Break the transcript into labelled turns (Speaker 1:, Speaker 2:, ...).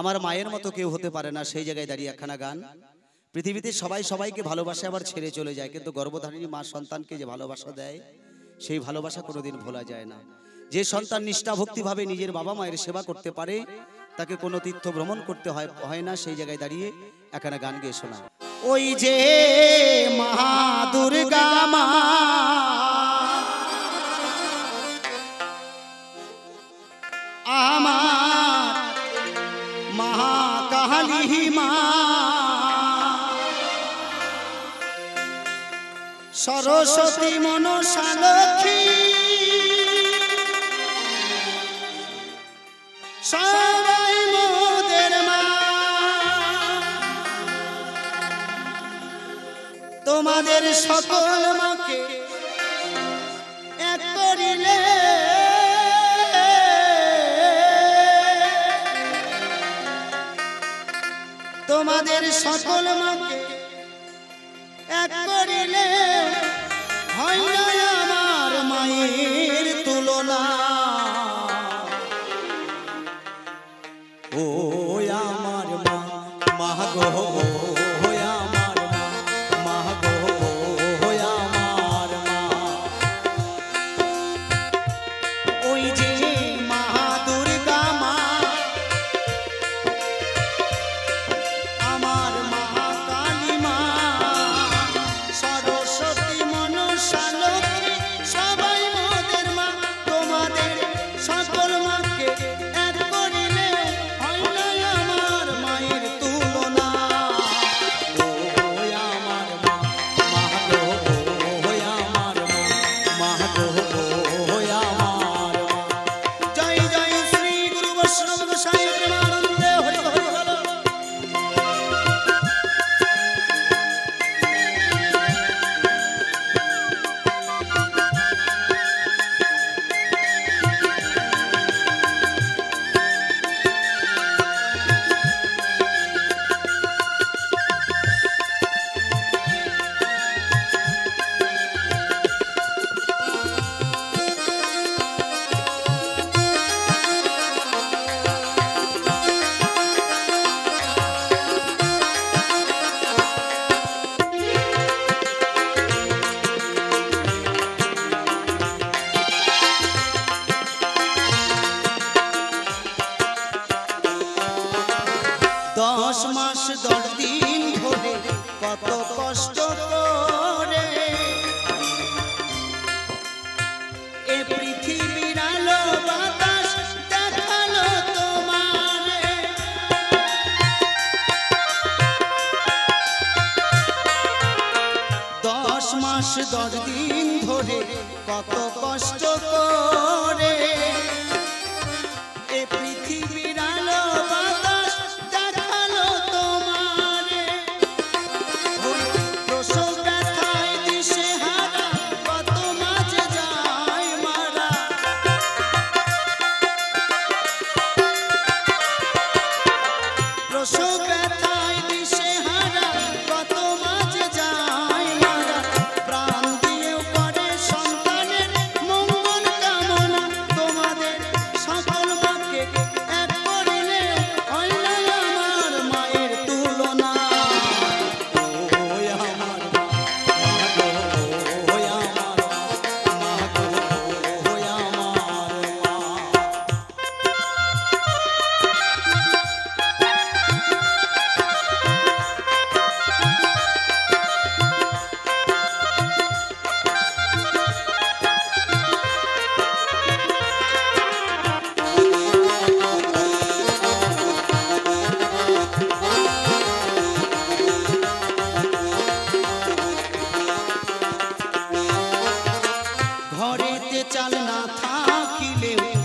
Speaker 1: আমার মায়ের মতো কেউ হতে পারে না, সেই জায়গায় দাঁড়িয়ে একখানা গান। পৃথিবীতে সবাই সবাইকে ভালোবাসে আবার ছেড়ে চলে যায়, কিন্তু গর্ভধারিণী মা সন্তানকে যে ভালোবাসা দেয়, সেই ভালোবাসা কোনোদিন ভোলা যায় না। যে সন্তান নিষ্ঠা ভক্তিভাবে নিজের বাবা মায়ের সেবা করতে পারে, তাকে কোনো তীর্থ ভ্রমণ করতে হয় হয় না, সেই জায়গায় দাঁড়িয়ে একখানা গান গেয়ে শোনা ওই যে মহা সরস্বতী মনসা লক্ষ্মী। সবাই মোদের মা। তোমাদের সকল মাকে তোমাদের সকল মাকে এক করিলে আমার মায়ের তুলনা। ও আমার মা মা গো। দশ মাস, দশ দিন ধরে কত কষ্ট করে। এ পৃথিবীর আলো বাতাস দেখাল তোমারে। দশ মাস, দশ দিন ধরে কত কষ্ট করে। you